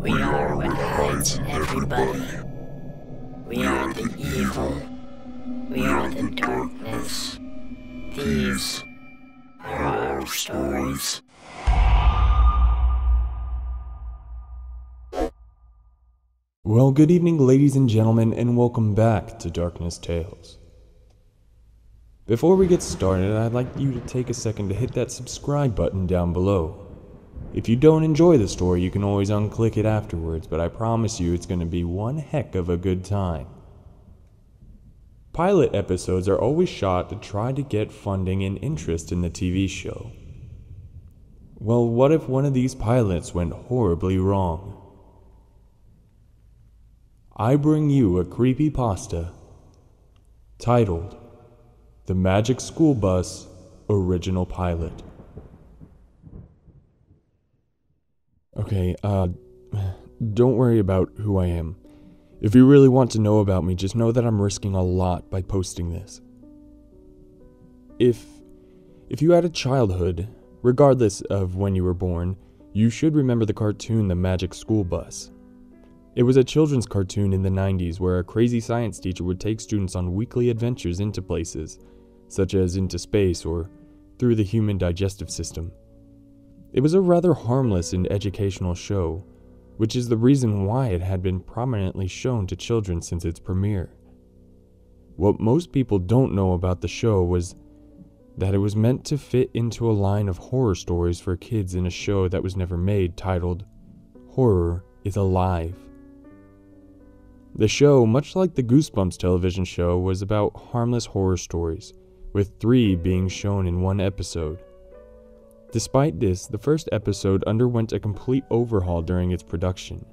We are what hides in everybody. We are the evil. We are the darkness. These are our stories. Well, good evening, ladies and gentlemen, and welcome back to Darkness Tales. Before we get started, I'd like you to take a second to hit that subscribe button down below. If you don't enjoy the story, you can always unclick it afterwards, but I promise you it's going to be one heck of a good time. Pilot episodes are always shot to try to get funding and interest in the TV show. Well, what if one of these pilots went horribly wrong? I bring you a creepy pasta titled The Magic School Bus Original Pilot. Okay, uh, don't worry about who I am. If you really want to know about me, just know that I'm risking a lot by posting this. If if you had a childhood, regardless of when you were born, you should remember the cartoon The Magic School Bus. It was a children's cartoon in the 90s where a crazy science teacher would take students on weekly adventures into places, such as into space or through the human digestive system. It was a rather harmless and educational show, which is the reason why it had been prominently shown to children since its premiere. What most people don't know about the show was that it was meant to fit into a line of horror stories for kids in a show that was never made titled Horror is Alive. The show, much like the Goosebumps television show, was about harmless horror stories, with three being shown in one episode. Despite this, the first episode underwent a complete overhaul during its production.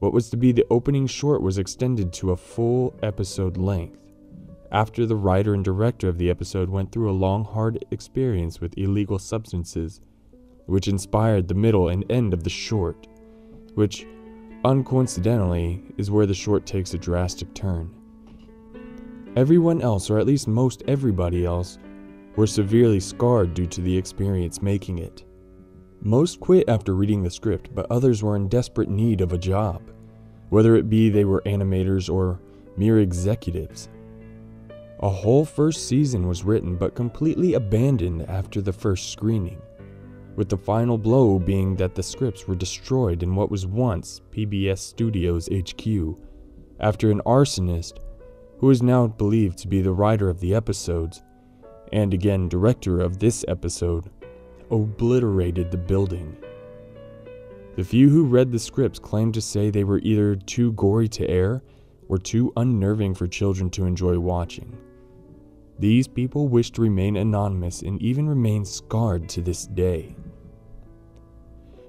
What was to be the opening short was extended to a full episode length, after the writer and director of the episode went through a long, hard experience with illegal substances, which inspired the middle and end of the short, which uncoincidentally, is where the short takes a drastic turn. Everyone else, or at least most everybody else, were severely scarred due to the experience making it. Most quit after reading the script, but others were in desperate need of a job, whether it be they were animators or mere executives. A whole first season was written but completely abandoned after the first screening with the final blow being that the scripts were destroyed in what was once PBS Studios HQ after an arsonist, who is now believed to be the writer of the episodes, and again director of this episode, obliterated the building. The few who read the scripts claimed to say they were either too gory to air or too unnerving for children to enjoy watching. These people wish to remain anonymous and even remain scarred to this day.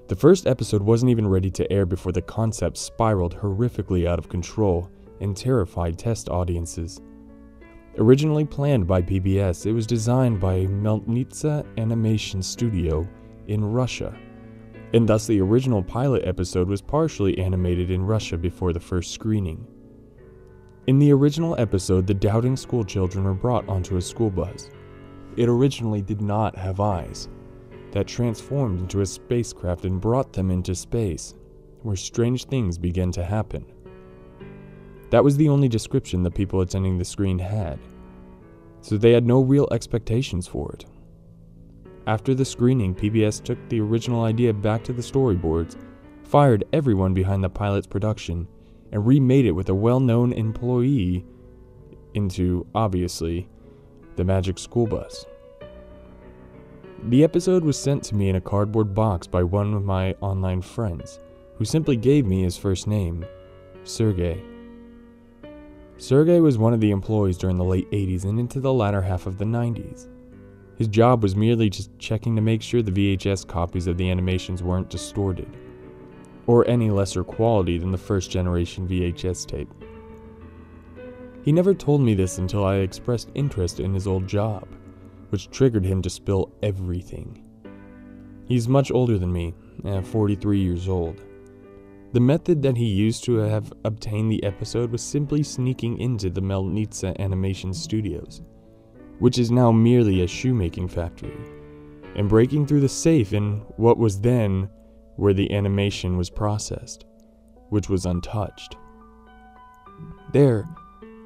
The first episode wasn't even ready to air before the concept spiraled horrifically out of control and terrified test audiences. Originally planned by PBS, it was designed by Melnitsa Animation Studio in Russia, and thus the original pilot episode was partially animated in Russia before the first screening. In the original episode, the doubting schoolchildren were brought onto a school bus. It originally did not have eyes, that transformed into a spacecraft and brought them into space, where strange things began to happen. That was the only description the people attending the screen had, so they had no real expectations for it. After the screening, PBS took the original idea back to the storyboards, fired everyone behind the pilot's production, and remade it with a well known employee into, obviously, the Magic School Bus. The episode was sent to me in a cardboard box by one of my online friends, who simply gave me his first name, Sergey. Sergey was one of the employees during the late 80s and into the latter half of the 90s. His job was merely just checking to make sure the VHS copies of the animations weren't distorted, or any lesser quality than the first generation VHS tape. He never told me this until I expressed interest in his old job which triggered him to spill everything. He's much older than me, uh, 43 years old. The method that he used to have obtained the episode was simply sneaking into the Melnitsa Animation Studios, which is now merely a shoemaking factory, and breaking through the safe in what was then where the animation was processed, which was untouched. There,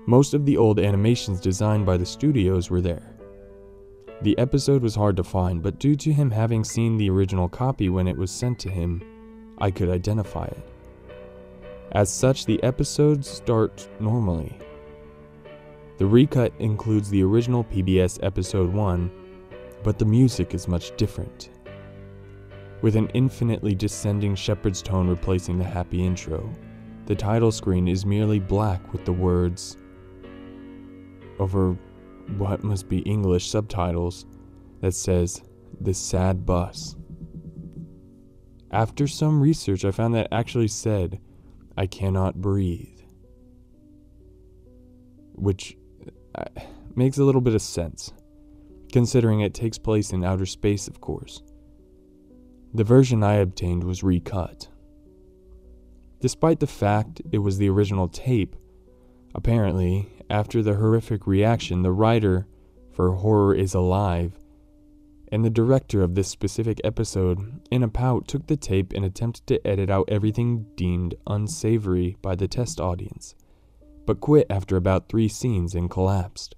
most of the old animations designed by the studios were there. The episode was hard to find, but due to him having seen the original copy when it was sent to him, I could identify it. As such, the episodes start normally. The recut includes the original PBS episode 1, but the music is much different. With an infinitely descending Shepard's tone replacing the happy intro, the title screen is merely black with the words over what must be English subtitles that says The Sad Bus. After some research, I found that actually said, I cannot breathe. Which uh, makes a little bit of sense, considering it takes place in outer space, of course. The version I obtained was recut. Despite the fact it was the original tape, apparently, after the horrific reaction, the writer for Horror is Alive and the director of this specific episode, in a pout, took the tape and attempted to edit out everything deemed unsavory by the test audience, but quit after about three scenes and collapsed.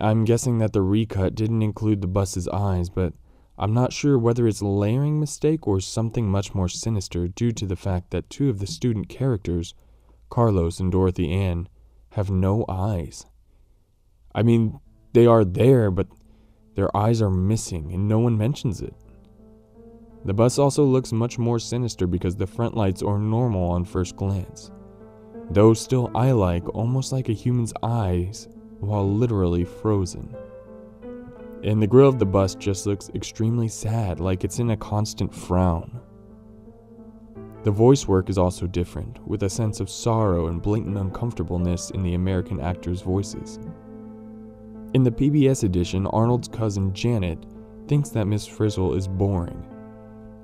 I'm guessing that the recut didn't include the bus's eyes, but I'm not sure whether it's a layering mistake or something much more sinister due to the fact that two of the student characters, Carlos and Dorothy Ann, have no eyes. I mean, they are there, but their eyes are missing and no one mentions it. The bus also looks much more sinister because the front lights are normal on first glance, though still eye like, almost like a human's eyes, while literally frozen. And the grill of the bus just looks extremely sad, like it's in a constant frown. The voice work is also different, with a sense of sorrow and blatant uncomfortableness in the American actors' voices. In the PBS edition, Arnold's cousin Janet thinks that Miss Frizzle is boring,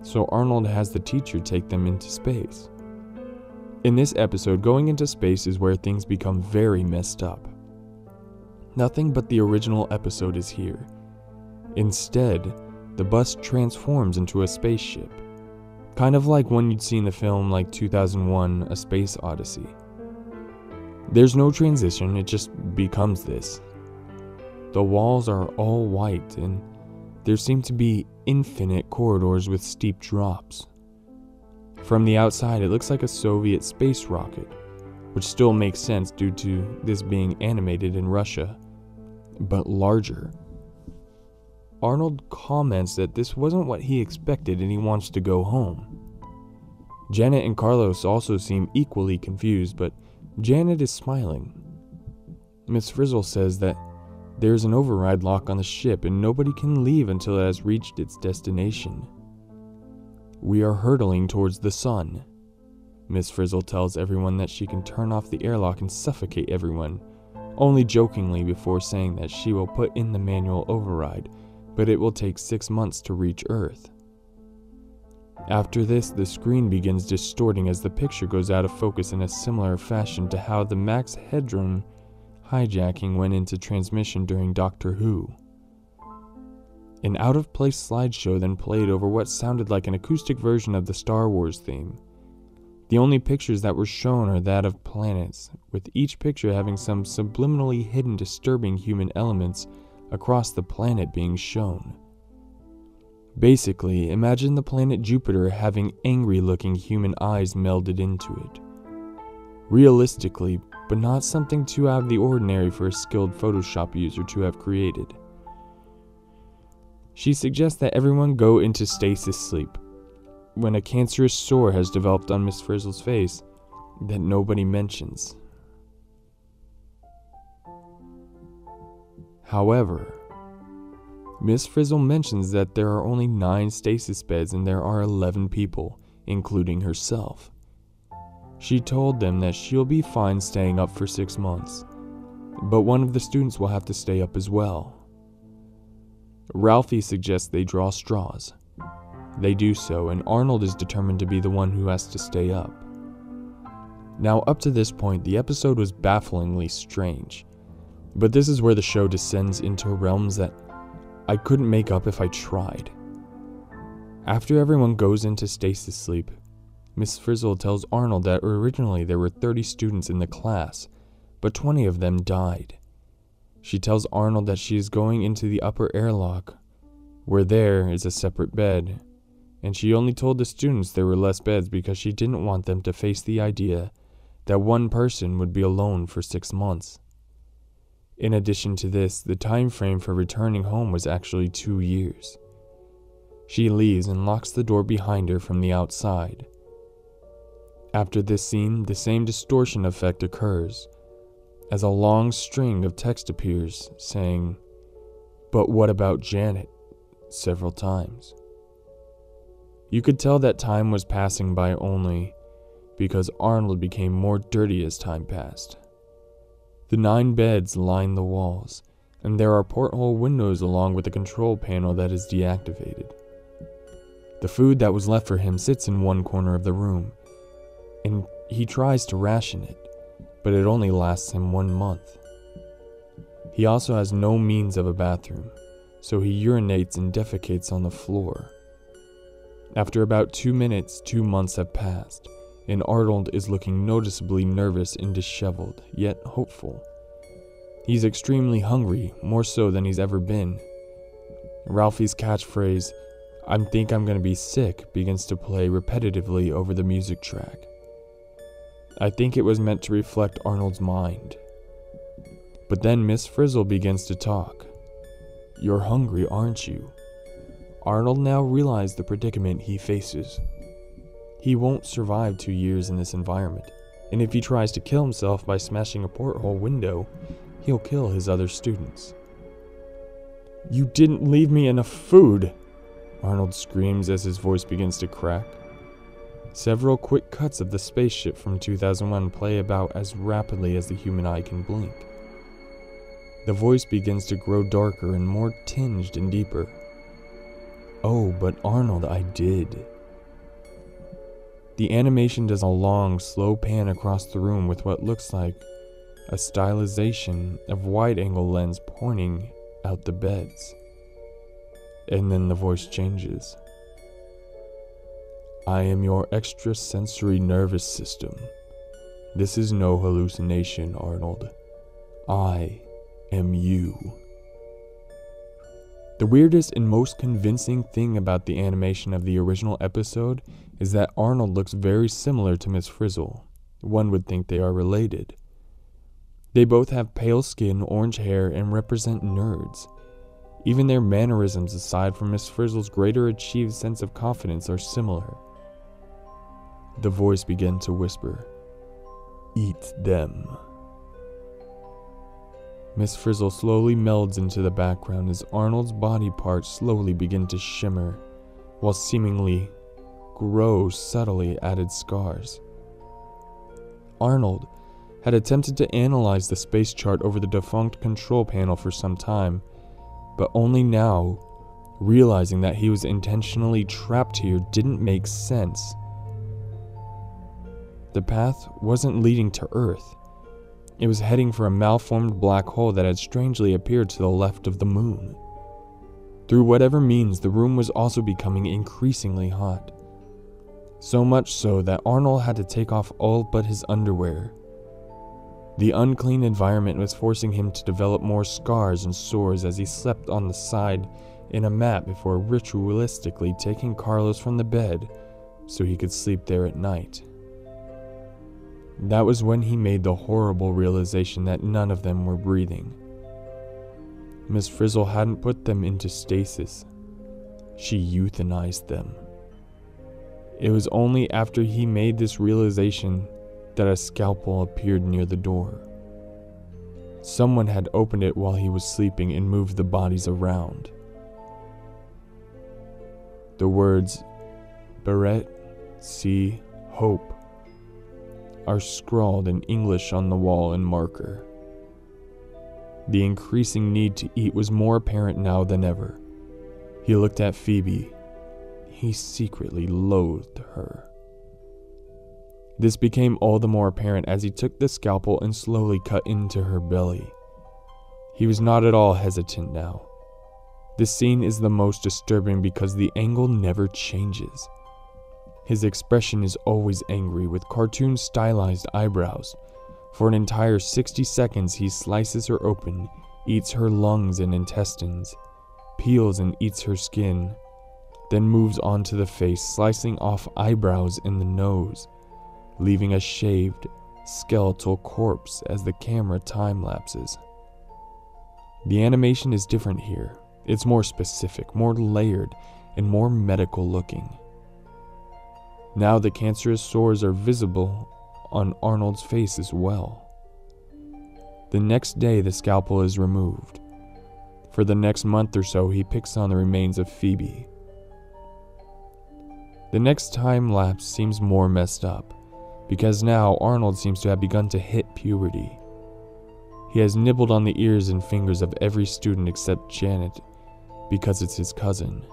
so Arnold has the teacher take them into space. In this episode, going into space is where things become very messed up. Nothing but the original episode is here. Instead, the bus transforms into a spaceship, kind of like one you'd see in the film like 2001 A Space Odyssey. There's no transition, it just becomes this. The walls are all white, and there seem to be infinite corridors with steep drops. From the outside, it looks like a Soviet space rocket, which still makes sense due to this being animated in Russia, but larger. Arnold comments that this wasn't what he expected and he wants to go home. Janet and Carlos also seem equally confused, but Janet is smiling. Miss Frizzle says that there is an override lock on the ship, and nobody can leave until it has reached its destination. We are hurtling towards the sun. Miss Frizzle tells everyone that she can turn off the airlock and suffocate everyone, only jokingly before saying that she will put in the manual override, but it will take six months to reach Earth. After this, the screen begins distorting as the picture goes out of focus in a similar fashion to how the Max Headroom hijacking went into transmission during Doctor Who. An out of place slideshow then played over what sounded like an acoustic version of the Star Wars theme. The only pictures that were shown are that of planets, with each picture having some subliminally hidden disturbing human elements across the planet being shown. Basically, imagine the planet Jupiter having angry looking human eyes melded into it. Realistically, but not something too out of the ordinary for a skilled Photoshop user to have created. She suggests that everyone go into stasis sleep when a cancerous sore has developed on Miss Frizzle's face that nobody mentions. However, Miss Frizzle mentions that there are only 9 stasis beds and there are 11 people, including herself. She told them that she'll be fine staying up for six months, but one of the students will have to stay up as well. Ralphie suggests they draw straws. They do so, and Arnold is determined to be the one who has to stay up. Now, up to this point, the episode was bafflingly strange, but this is where the show descends into realms that I couldn't make up if I tried. After everyone goes into stasis sleep, Miss Frizzle tells Arnold that originally there were 30 students in the class, but 20 of them died. She tells Arnold that she is going into the upper airlock, where there is a separate bed, and she only told the students there were less beds because she didn't want them to face the idea that one person would be alone for six months. In addition to this, the time frame for returning home was actually two years. She leaves and locks the door behind her from the outside. After this scene, the same distortion effect occurs, as a long string of text appears saying, But what about Janet? several times. You could tell that time was passing by only because Arnold became more dirty as time passed. The nine beds line the walls, and there are porthole windows along with a control panel that is deactivated. The food that was left for him sits in one corner of the room, and he tries to ration it, but it only lasts him one month. He also has no means of a bathroom, so he urinates and defecates on the floor. After about two minutes, two months have passed, and Arnold is looking noticeably nervous and disheveled, yet hopeful. He's extremely hungry, more so than he's ever been. Ralphie's catchphrase, I think I'm gonna be sick, begins to play repetitively over the music track. I think it was meant to reflect Arnold's mind. But then Miss Frizzle begins to talk. You're hungry, aren't you? Arnold now realized the predicament he faces. He won't survive two years in this environment, and if he tries to kill himself by smashing a porthole window, he'll kill his other students. You didn't leave me enough food! Arnold screams as his voice begins to crack. Several quick cuts of the spaceship from 2001 play about as rapidly as the human eye can blink. The voice begins to grow darker and more tinged and deeper. Oh, but Arnold, I did. The animation does a long, slow pan across the room with what looks like a stylization of wide angle lens pointing out the beds. And then the voice changes. I am your extrasensory nervous system. This is no hallucination, Arnold. I am you. The weirdest and most convincing thing about the animation of the original episode is that Arnold looks very similar to Miss Frizzle. One would think they are related. They both have pale skin, orange hair, and represent nerds. Even their mannerisms, aside from Miss Frizzle's greater achieved sense of confidence, are similar. The voice began to whisper, Eat them. Miss Frizzle slowly melds into the background as Arnold's body parts slowly begin to shimmer, while seemingly grow subtly added scars. Arnold had attempted to analyze the space chart over the defunct control panel for some time, but only now, realizing that he was intentionally trapped here didn't make sense. The path wasn't leading to Earth. It was heading for a malformed black hole that had strangely appeared to the left of the moon. Through whatever means, the room was also becoming increasingly hot. So much so that Arnold had to take off all but his underwear. The unclean environment was forcing him to develop more scars and sores as he slept on the side in a mat before ritualistically taking Carlos from the bed so he could sleep there at night. That was when he made the horrible realization that none of them were breathing. Miss Frizzle hadn't put them into stasis, she euthanized them. It was only after he made this realization that a scalpel appeared near the door. Someone had opened it while he was sleeping and moved the bodies around. The words, Barrett, see, hope, are scrawled in English on the wall in marker. The increasing need to eat was more apparent now than ever. He looked at Phoebe. He secretly loathed her. This became all the more apparent as he took the scalpel and slowly cut into her belly. He was not at all hesitant now. This scene is the most disturbing because the angle never changes. His expression is always angry with cartoon stylized eyebrows. For an entire 60 seconds, he slices her open, eats her lungs and intestines, peels and eats her skin, then moves on to the face, slicing off eyebrows and the nose, leaving a shaved, skeletal corpse as the camera time lapses. The animation is different here. It's more specific, more layered, and more medical looking. Now the cancerous sores are visible on Arnold's face as well. The next day, the scalpel is removed. For the next month or so, he picks on the remains of Phoebe. The next time lapse seems more messed up, because now Arnold seems to have begun to hit puberty. He has nibbled on the ears and fingers of every student except Janet, because it's his cousin.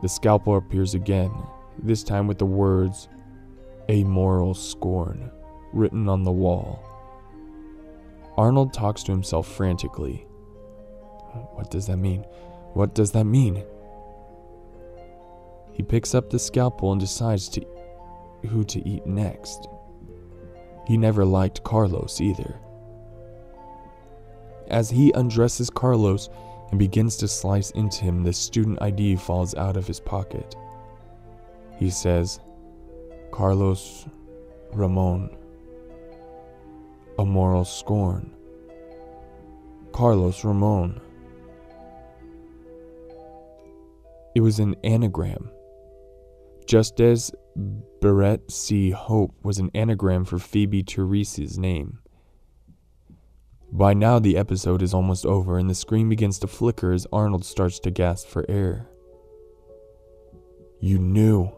The scalpel appears again, this time with the words, Amoral Scorn, written on the wall. Arnold talks to himself frantically. What does that mean? What does that mean? He picks up the scalpel and decides to who to eat next. He never liked Carlos either. As he undresses Carlos and begins to slice into him, the student ID falls out of his pocket. He says, Carlos Ramon. A moral scorn. Carlos Ramon. It was an anagram. Just as Barrett C. Hope was an anagram for Phoebe Terese's name. By now, the episode is almost over, and the screen begins to flicker as Arnold starts to gasp for air. You knew.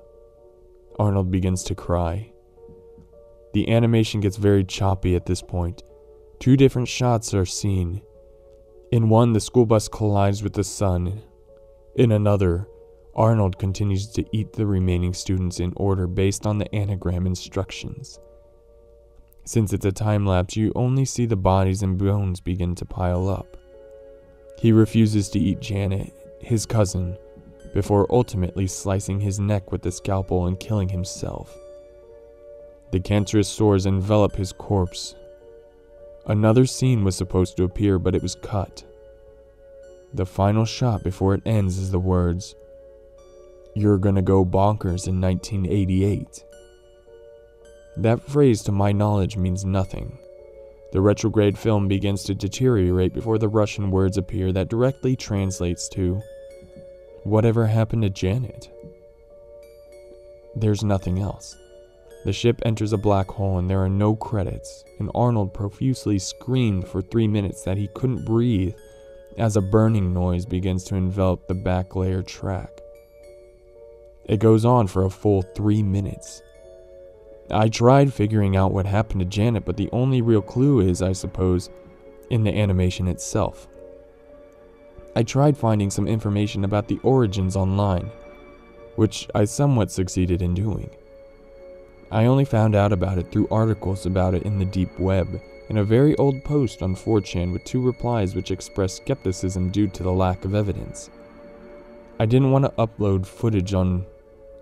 Arnold begins to cry. The animation gets very choppy at this point. Two different shots are seen. In one, the school bus collides with the sun. In another, Arnold continues to eat the remaining students in order based on the anagram instructions. Since it's a time lapse, you only see the bodies and bones begin to pile up. He refuses to eat Janet, his cousin, before ultimately slicing his neck with the scalpel and killing himself. The cancerous sores envelop his corpse. Another scene was supposed to appear, but it was cut. The final shot before it ends is the words, you're gonna go bonkers in 1988. That phrase, to my knowledge, means nothing. The retrograde film begins to deteriorate before the Russian words appear that directly translates to Whatever happened to Janet? There's nothing else. The ship enters a black hole and there are no credits, and Arnold profusely screamed for three minutes that he couldn't breathe as a burning noise begins to envelop the back layer track. It goes on for a full three minutes. I tried figuring out what happened to Janet, but the only real clue is, I suppose, in the animation itself. I tried finding some information about the origins online, which I somewhat succeeded in doing. I only found out about it through articles about it in the deep web and a very old post on 4chan with two replies which expressed skepticism due to the lack of evidence. I didn't want to upload footage on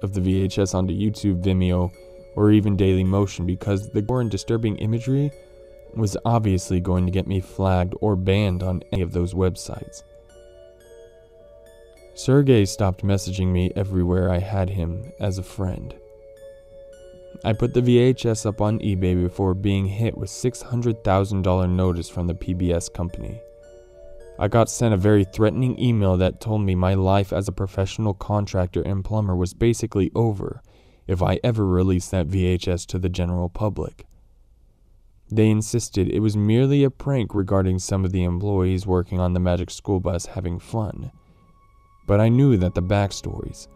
of the VHS onto YouTube, Vimeo, or even Dailymotion because the gore and disturbing imagery was obviously going to get me flagged or banned on any of those websites. Sergey stopped messaging me everywhere I had him as a friend. I put the VHS up on eBay before being hit with $600,000 notice from the PBS company. I got sent a very threatening email that told me my life as a professional contractor and plumber was basically over if I ever released that VHS to the general public. They insisted it was merely a prank regarding some of the employees working on the Magic School Bus having fun. But I knew that the backstories,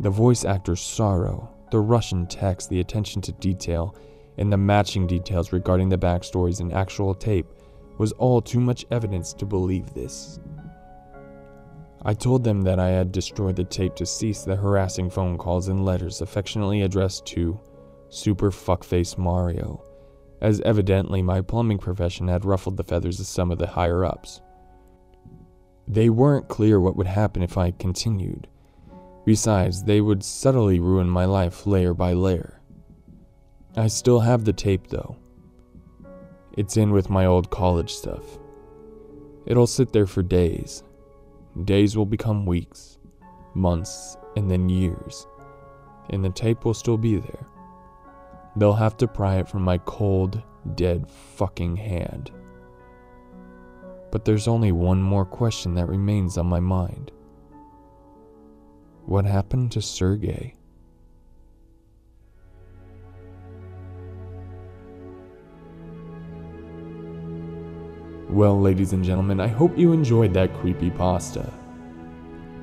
the voice actor's sorrow, the Russian text, the attention to detail, and the matching details regarding the backstories and actual tape was all too much evidence to believe this. I told them that I had destroyed the tape to cease the harassing phone calls and letters affectionately addressed to Super Fuckface Mario, as evidently my plumbing profession had ruffled the feathers of some of the higher ups. They weren't clear what would happen if I continued. Besides, they would subtly ruin my life layer by layer. I still have the tape though. It's in with my old college stuff. It'll sit there for days. Days will become weeks, months, and then years. And the tape will still be there. They'll have to pry it from my cold, dead fucking hand. But there's only one more question that remains on my mind. What happened to Sergey? Well, ladies and gentlemen, I hope you enjoyed that creepy pasta.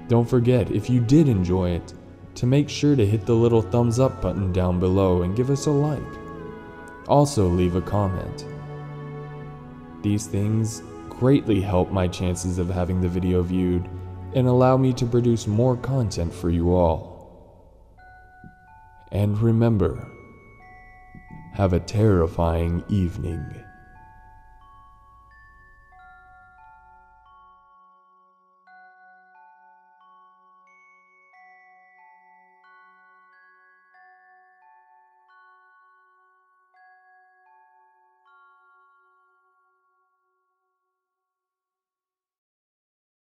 Don't forget, if you did enjoy it, to make sure to hit the little thumbs up button down below and give us a like. Also, leave a comment. These things greatly help my chances of having the video viewed and allow me to produce more content for you all. And remember, have a terrifying evening.